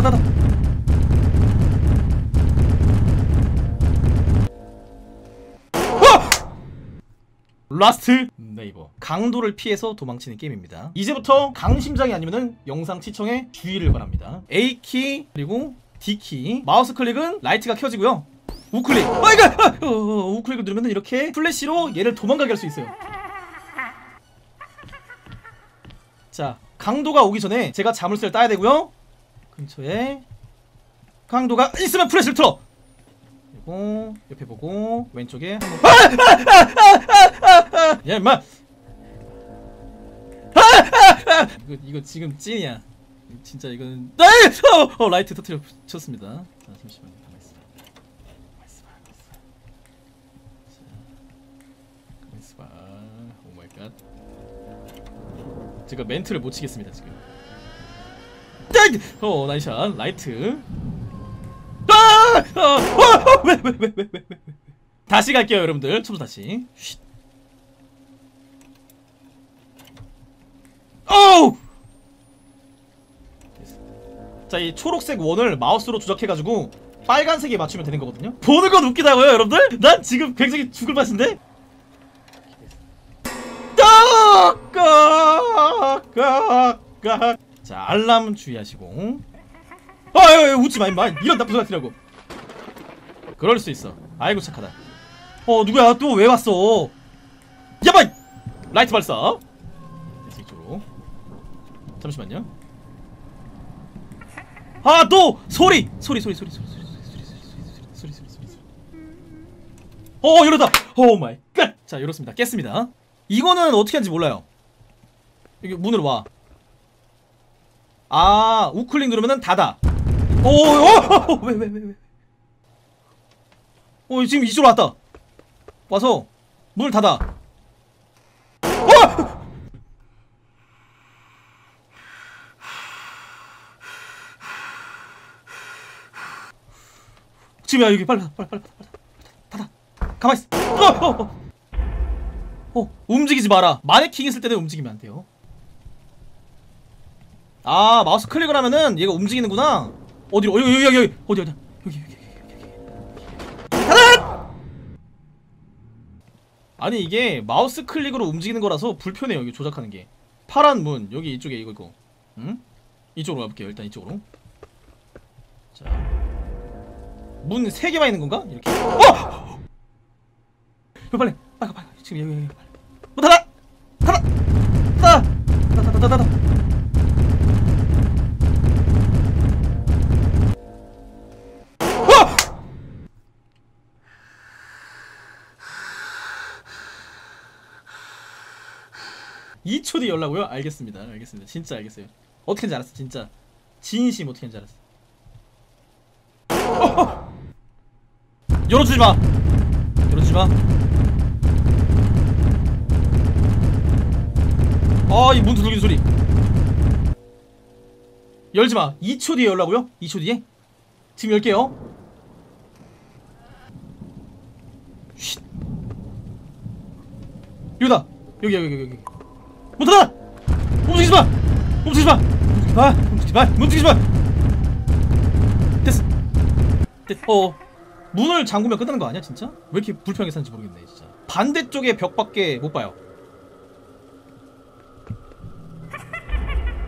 나다 나다. 어! Last Neighbor. 강도를 피해서 도망치는 게임입니다. 이제부터 강심장이 아니면 영상 시청에 주의를 바랍니다. A키 그리고 D키. 마우스 클릭은 라이트가 켜지고요. 우클릭. 아 이거! 아, 어, 어, 우클릭을 누르면 이렇게 플래시로 얘를 도망가게 할 수 있어요. 자 강도가 오기 전에 제가 자물쇠를 따야 되고요. 근처에 강도가 있으면 플래시를 틀어 그리고 옆에 보고 왼쪽에 한번 아! 아! 아! 아! 아! 야 임마! 이거 이거 지금 찐이야 진짜 이거는 아! 어, 어, 라이트 터트려 쳤습니다 자갓 제가 멘트를 못 치겠습니다 지금 어 nice shot 라이트 아! 어, 어, 어, 왜, 왜, 왜, 왜, 왜, 왜. 다시 갈게요, 여러분들. 처음 다시. 쉿. 어우! 자, 이 초록색 원을 마우스로 조작해가지고 빨간색에 맞추면 되는 거거든요. 보는 건 웃기다고요, 여러분들? 난 지금 굉장히 죽을 맛인데? 까 까 까 까 자, 알람 주의하시고. 아유, 웃지 마, 임마. 이런 나쁜 소리 하라고. 그럴 수 있어. 아이고 착하다. 어 누구야 또 왜 왔어? やば! 라이트 발사. 이쪽으로. 잠시만요. 아 또 소리 소리 소리 소리 소리 소리 소리 소리 소리 소리 소리 소리 소리. 어 열었다. oh my god. 자 열었습니다. 깼습니다. 이거는 어떻게 하는지 몰라요. 여기 문으로 와. 아 우클릭 누르면은 닫아. 오왜왜 왜 왜? 어 지금 이쪽으로 왔다 와서 문을 닫아 어! 지금 야 여기 빨리 빨리 빨리 빨리 닫아 가만히 있어 어, 어, 어. 어 움직이지 마라 마네킹 있을 때는 움직이면 안 돼요 아 마우스 클릭을 하면은 얘가 움직이는구나 어디로 어, 여기 여기 여기 어디 어디 여기 여기 아니 이게 마우스 클릭으로 움직이는 거라서 불편해요 이게 조작하는 게 파란 문 여기 이쪽에 이거 이거 응? 이쪽으로 가볼게요 일단 이쪽으로 자문 3개만 있는 건가? 이렇게 어! 빨리 빨리 빨리 지금 여기 여기 빨리 문 닫아! 닫아! 닫아! 닫아 닫아 닫아 어! 2초 뒤에 연락오요? 알겠습니다. 알겠습니다. 진짜 알겠어요. 어떻게 하는지 알았어. 진짜. 진심 어떻게 하는지 알았어. 어허! 열어주지 마! 열어주지 마. 아, 이 문 두들기는 소리. 열지 마. 2초 뒤에 열라고요? 2초 뒤에? 지금 열게요. 쉿. 여기다. 여기 여기 여기 여기. 문 닫아! 움직이지 마! 움직이지 마! 움직이지 마! 움직이지 마! 움직이지 마! 됐어. 됐. 어. 문을 잠그면 끝나는 거 아니야 진짜? 왜 이렇게 불편하게 사는지 모르겠네 진짜. 반대쪽에 벽밖에 못 봐요.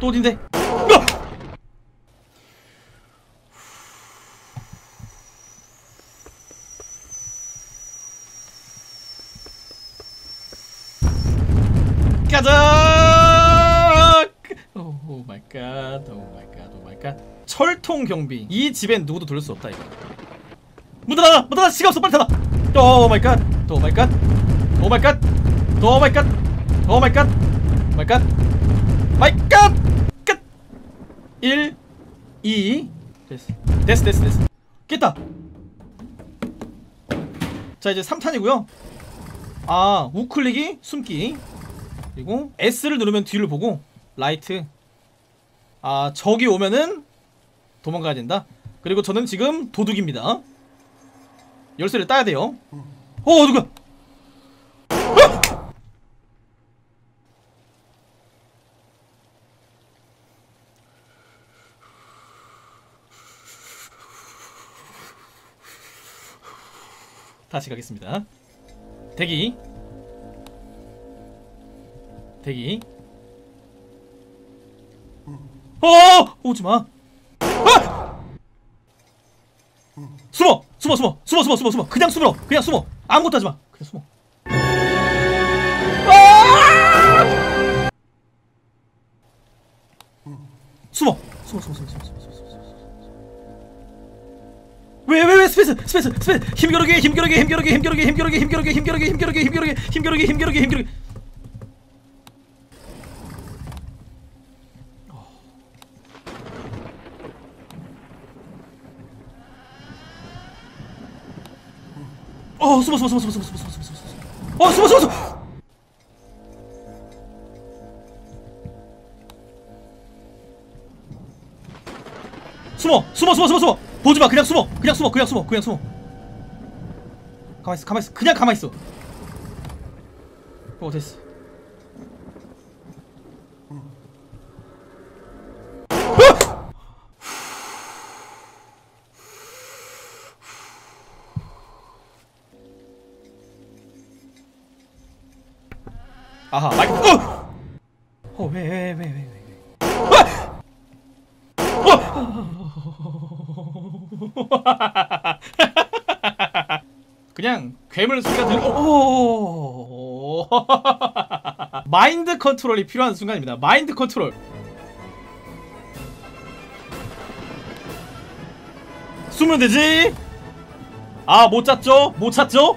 또 어딘데? 으아! 철통 경비. 이 집엔 누구도 들을 수 없다 이거. 문 닫아, 문 닫아, 시간 없어, 빨리 닫아. oh my god, oh my god, oh my god, oh my god, oh my god, my god, my god, 끝. 1, 2, 됐어, 됐어, 됐어, 됐어. 깼다. 자 이제 3탄이고요. 아 우클릭이 숨기 그리고 S를 누르면 뒤를 보고 라이트 아 적이 오면은 도망가야 된다. 그리고 저는 지금 도둑입니다. 열쇠를 따야 돼요. 어 누가? 아! 다시 가겠습니다. 대기. 대기. 어! 오지마. 아! 숨어! 숨어, 숨어, 숨어, 숨어, 숨어, 숨어. 그냥 숨어. 그냥 숨어. 아무것도 하지 마. 그냥 숨어. 아! 숨어. 숨어, 숨어, 숨어, 숨어, 숨어, 숨어, 숨어, 숨어. 왜, 왜, 왜, 스페이스, 스페이스, 스페이스. 힘겨루기, 힘겨루기, 힘겨루기, 힘겨루기, 힘겨루기, 힘겨루기, 힘겨루기, 힘겨루기, 힘겨루기, 힘겨루기, 힘겨루기, 힘겨루기. 어, 숨어, 숨어, 숨어, 숨어, 숨어, 숨어, 숨어, 숨어, 숨어. 어, 숨어, 숨어, 숨어. 숨어, 숨어, 숨어, 숨어, 숨어. 보지 마, 그냥 숨어, 그냥 숨어, 그냥 숨어, 그냥 숨어. 가만 있어, 가만 있어, 그냥 가만 있어. 어, 됐어. 아하, 마이크. 어! 어, 왜, 왜, 왜, 왜. 아! 어! 그냥 괴물 소리가 들려. 오! 마인드 컨트롤이 필요한 순간입니다. 마인드 컨트롤. 숨으면 되지. 아, 못 찾죠? 못 찾죠?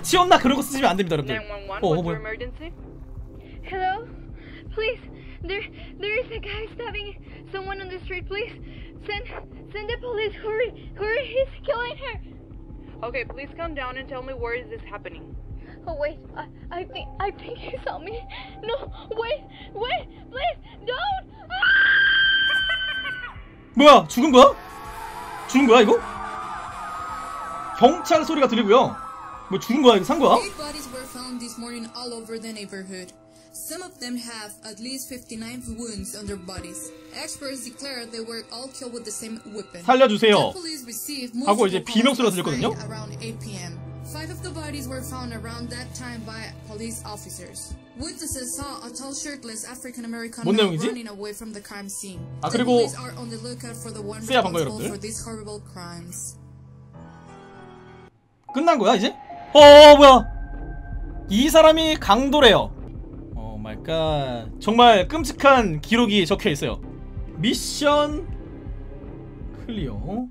해치웠나 그런 거 쓰시면 안 됩니다, 여러분들. 911, 어, what's 뭐야? Hello? Please, there there is a guy stabbing someone on the street. Please, send send the police. Hurry, hurry! He's killing her. Okay, please calm down and tell me where is this happening. Oh wait, I I think I think he saw me. No, wait, wait, please, don't! Ah! 뭐야? 죽은 거야? 죽은 거야, 이거? 경찰 소리가 들리고요. 뭐 죽은 거야, 산 거야? Eight bodies were found this morning all over the neighborhood. Some of them have at least 59 wounds on their bodies. Experts declared they were all killed with the same weapon. 살려주세요. 하고 이제 calls 비명 소리가 last 들렸거든요? around 8 p.m. Five of the bodies were found around that time by police officers. Witnesses saw a tall shirtless African American 뭔 man 내용이지? running away from the crime scene. 아, 그리고 쓰야 responsible 여러분들. 끝난 거야, 이제? 어, 뭐야? 이 사람이 강도래요. 오 마이 갓. 정말 끔찍한 기록이 적혀 있어요. 미션 클리어.